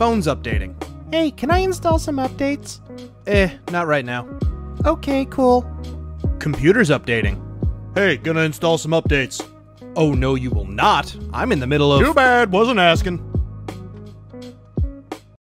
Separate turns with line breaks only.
Phone's updating.
Hey, can I install some updates?
Eh, not right now.
Okay, cool.
Computer's updating.
Hey, gonna install some updates.
Oh no, you will not. I'm in the middle of.
Too bad, wasn't asking.